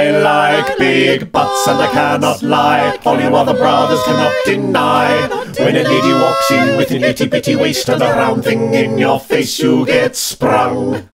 I like big butts and I cannot lie. All you other brothers cannot deny. When a lady walks in with an itty bitty waist and a round thing in your face, you get sprung.